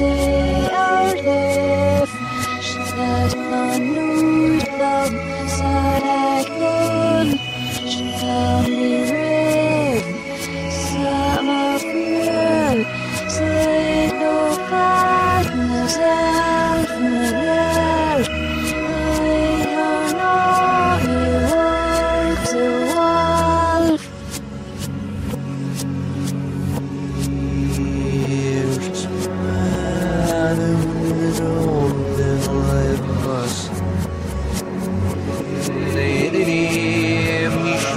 Wolf.